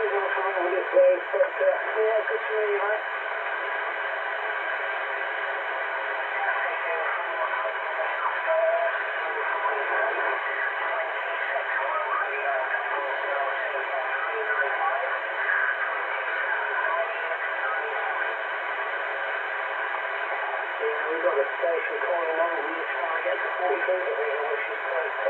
we will find on its way, but uh, yeah, good to know you, mate. We've got the station calling on, we just trying to get the 14 over here, which is quite